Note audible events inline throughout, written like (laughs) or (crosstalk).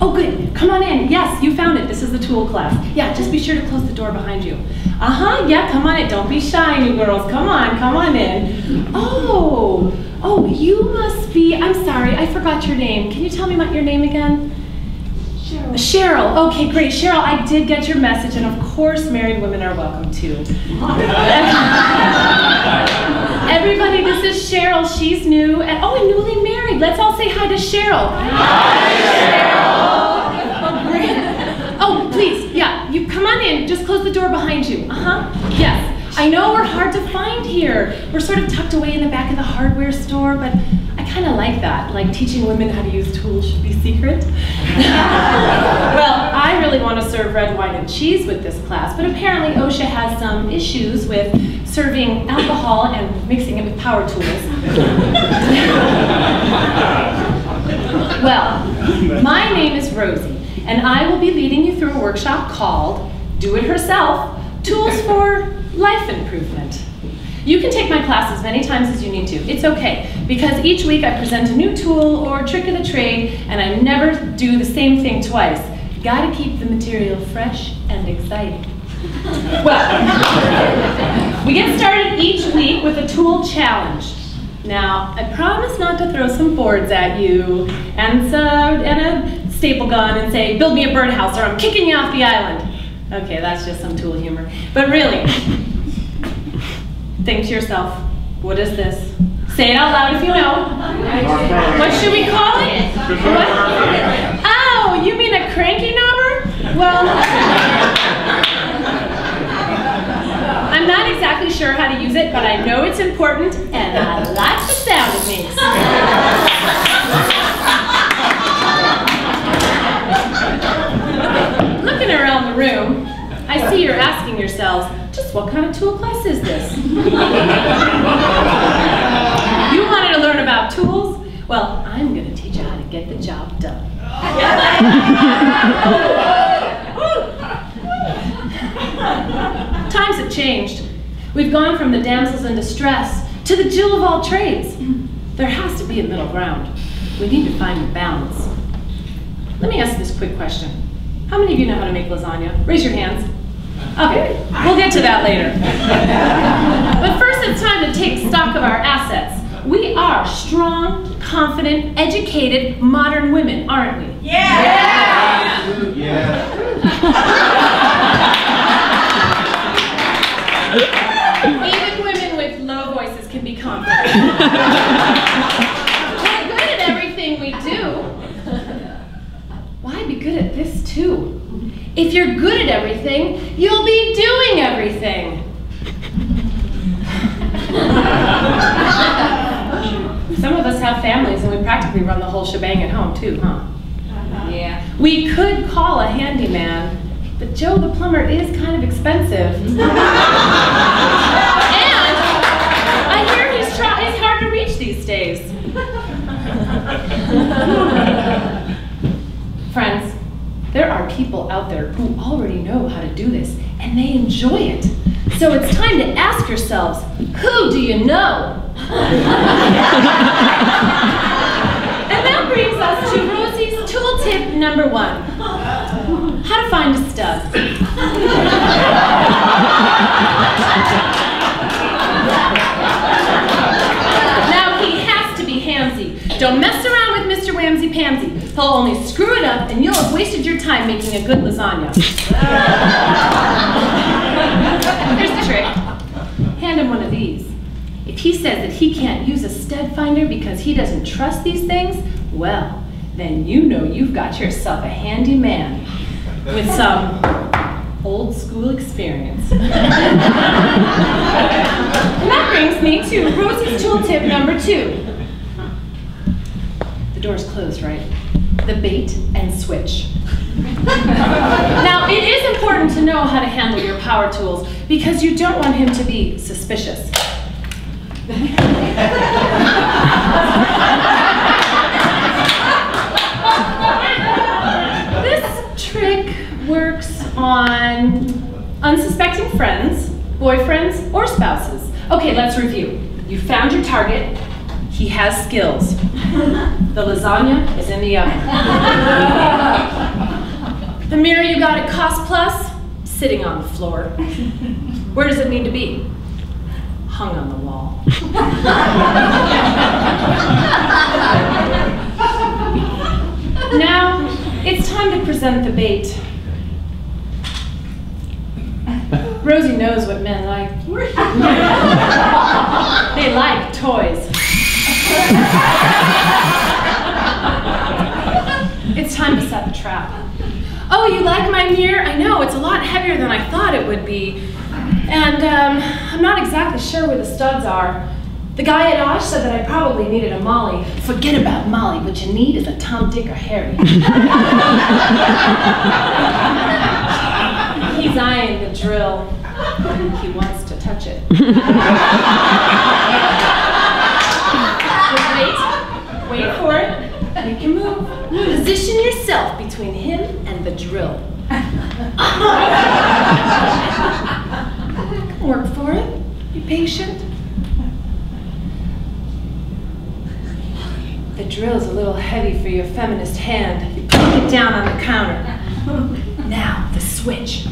Oh, good. Come on in. Yes, you found it. This is the tool class. Yeah, just be sure to close the door behind you. Uh huh. Yeah, come on in. Don't be shy, you girls. Come on, come on in. Oh, oh, you must be. I'm sorry, I forgot your name. Can you tell me what your name again? Cheryl. Cheryl. Okay, great. Cheryl, I did get your message, and of course, married women are welcome too. (laughs) Everybody, this is Cheryl. She's new, and oh, and newly married. Let's all say hi to Cheryl. Hi, Cheryl. Oh, great. Oh, please, yeah, you come on in. Just close the door behind you. Uh huh. Yes. I know we're hard to find here. We're sort of tucked away in the back of the hardware store, but I kind of like that. Like teaching women how to use tools should be secret. (laughs) well, I really want to serve red wine and cheese with this class, but apparently OSHA has some issues with serving alcohol and mixing it with power tools. (laughs) well, my name is Rosie, and I will be leading you through a workshop called Do It Herself, Tools (laughs) for life improvement. You can take my class as many times as you need to. It's okay, because each week I present a new tool or trick of the trade, and I never do the same thing twice. Gotta keep the material fresh and exciting. (laughs) well, we get started each week with a tool challenge. Now, I promise not to throw some boards at you and, uh, and a staple gun and say, build me a birdhouse or I'm kicking you off the island. Okay, that's just some tool humor. But really, think to yourself, what is this? Say it out loud if you know. What should we call it? What? Oh, you mean a cranky knobber? Well, I'm not exactly sure how to use it, but I know it's important, and I like the sound it makes. I see you're asking yourselves, just what kind of tool class is this? (laughs) you wanted to learn about tools? Well, I'm going to teach you how to get the job done. (laughs) Times have changed. We've gone from the damsels in distress to the Jill of all trades. There has to be a middle ground. We need to find a balance. Let me ask this quick question. How many of you know how to make lasagna? Raise your hands. Okay, we'll get to that later. but first it's time to take stock of our assets. We are strong, confident, educated, modern women, aren't we? Yeah! Yeah! yeah. Even women with low voices can be confident. (laughs) We're good at everything we do. Why be good at this too? If you're good at everything, you'll be doing everything. Some of us have families and we practically run the whole shebang at home too, huh? Yeah. We could call a handyman, but Joe the plumber is kind of expensive. (laughs) and I hear he's, he's hard to reach these days. (laughs) Friends, there are who already know how to do this, and they enjoy it. So it's time to ask yourselves, who do you know? (laughs) and that brings us to Rosie's tool tip number one. How to find a stud. now he has to be handsy. Don't mess around with Mr. Whamsy Pamsy. He'll only screw it up and you'll have wasted your time making a good lasagna. Here's the trick. Hand him one of these. If he says that he can't use a stud finder because he doesn't trust these things, well, then you know you've got yourself a handy man with some old school experience. (laughs) and that brings me to Rosie's tool tip number two. The door's closed, right? the bait and switch. Now, it is important to know how to handle your power tools because you don't want him to be suspicious. this trick works on unsuspecting friends, boyfriends, or spouses. Okay, let's review. You found your target. He has skills. The lasagna is in the oven. The mirror you got at Cost Plus, sitting on the floor. Where does it need to be? Hung on the wall. Now, it's time to present the bait. Rosie knows what men like. They like toys. It's time to set the trap. Oh, you like my mirror? I know, it's a lot heavier than I thought it would be. And um, I'm not exactly sure where the studs are. The guy at Osh said that I probably needed a Molly. Forget about Molly, what you need is a Tom, Dick, or Harry. (laughs) He's eyeing the drill. He wants to touch it. (laughs) Position yourself between him and the drill. (laughs) Work for it. Be patient. The drill's a little heavy for your feminist hand. You put it down on the counter. Now, the switch.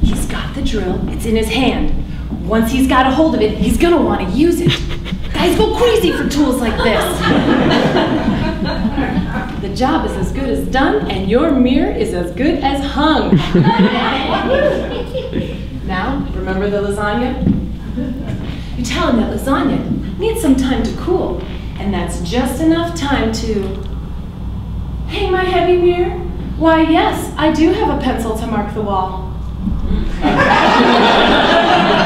He's got the drill, it's in his hand. Once he's got a hold of it, he's gonna want to use it. Guys go crazy for tools like this. The job is as good as done, and your mirror is as good as hung. (laughs) now, remember the lasagna? You tell him that lasagna needs some time to cool, and that's just enough time to hang my heavy mirror. Why, yes, I do have a pencil to mark the wall. (laughs)